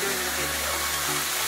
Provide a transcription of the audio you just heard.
doing the video.